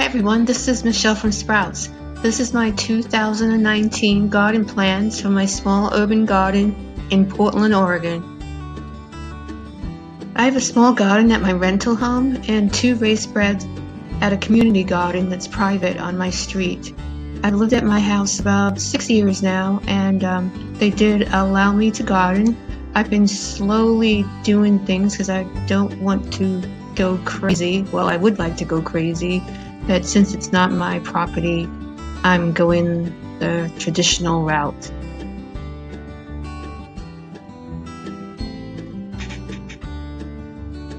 Hi everyone, this is Michelle from Sprouts. This is my 2019 garden plans for my small urban garden in Portland, Oregon. I have a small garden at my rental home and two raised beds at a community garden that's private on my street. I've lived at my house about six years now and um, they did allow me to garden. I've been slowly doing things because I don't want to go crazy. Well, I would like to go crazy but since it's not my property, I'm going the traditional route.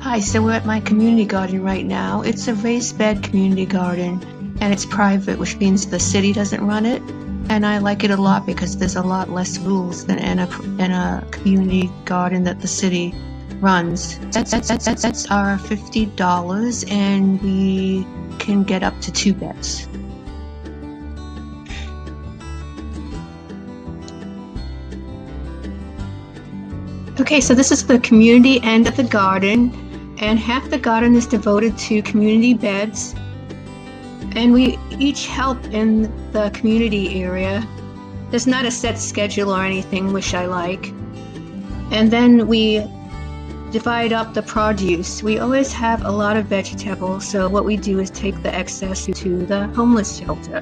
Hi, so we're at my community garden right now. It's a raised bed community garden and it's private, which means the city doesn't run it. And I like it a lot because there's a lot less rules than in a, in a community garden that the city runs. That's, that's, that's, that's our $50 and we can get up to two beds. Okay, so this is the community end of the garden, and half the garden is devoted to community beds. And we each help in the community area. There's not a set schedule or anything, which I like. And then we divide up the produce. We always have a lot of vegetables, so what we do is take the excess to the homeless shelter.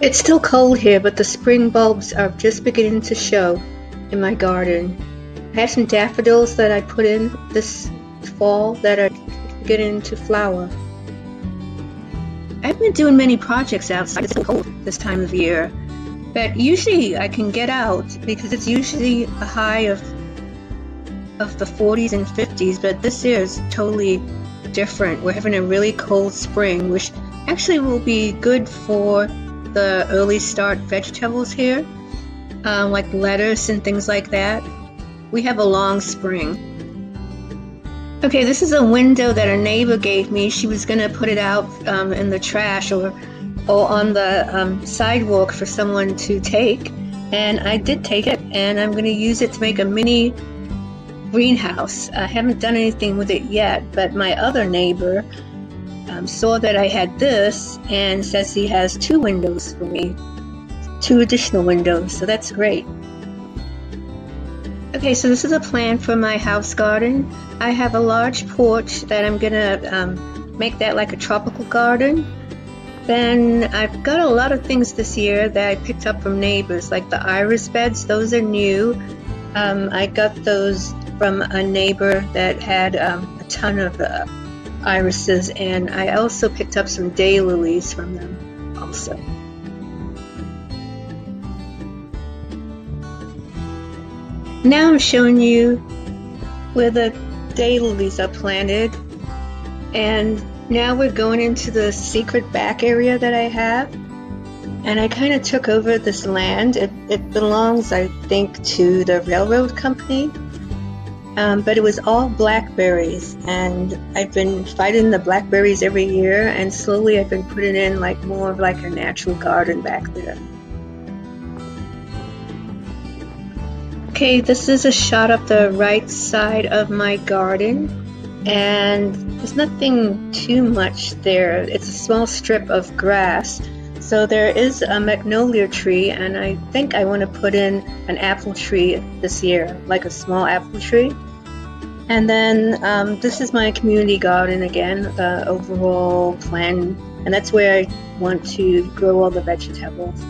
It's still cold here, but the spring bulbs are just beginning to show in my garden. I have some daffodils that I put in this fall that are beginning to flower. I've been doing many projects outside. It's cold this time of year, but usually I can get out because it's usually a high of of the 40s and 50s, but this year is totally different. We're having a really cold spring, which actually will be good for the early start vegetables here, um, like lettuce and things like that. We have a long spring. Okay, this is a window that a neighbor gave me. She was going to put it out um, in the trash or, or on the um, sidewalk for someone to take. And I did take it, and I'm going to use it to make a mini greenhouse. I haven't done anything with it yet, but my other neighbor um, saw that I had this and says he has two windows for me, two additional windows, so that's great. Okay, so this is a plan for my house garden. I have a large porch that I'm gonna um, make that like a tropical garden. Then I've got a lot of things this year that I picked up from neighbors, like the iris beds. Those are new. Um, I got those from a neighbor that had um, a ton of uh, irises, and I also picked up some daylilies from them also. Now I'm showing you where the daylilies are planted, and now we're going into the secret back area that I have. And I kind of took over this land. It, it belongs, I think, to the railroad company um, but it was all blackberries, and I've been fighting the blackberries every year, and slowly I've been putting in like more of like a natural garden back there. Okay, this is a shot of the right side of my garden, and there's nothing too much there. It's a small strip of grass. So there is a magnolia tree, and I think I want to put in an apple tree this year, like a small apple tree. And then um, this is my community garden again, the overall plan, and that's where I want to grow all the vegetables.